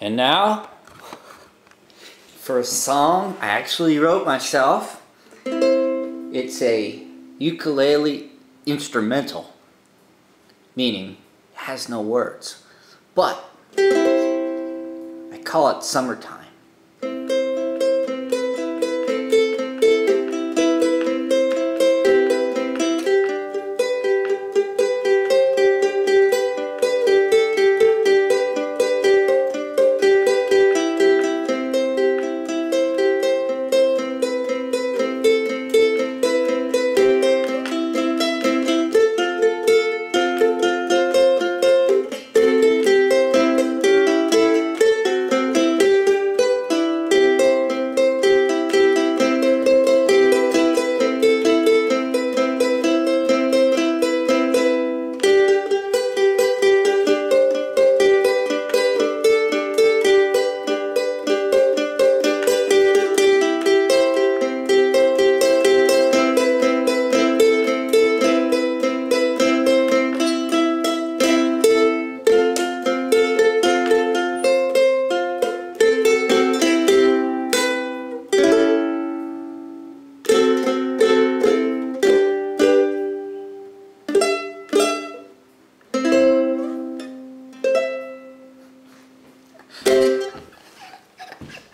And now, for a song I actually wrote myself. It's a ukulele instrumental, meaning it has no words. But I call it Summertime.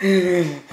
うん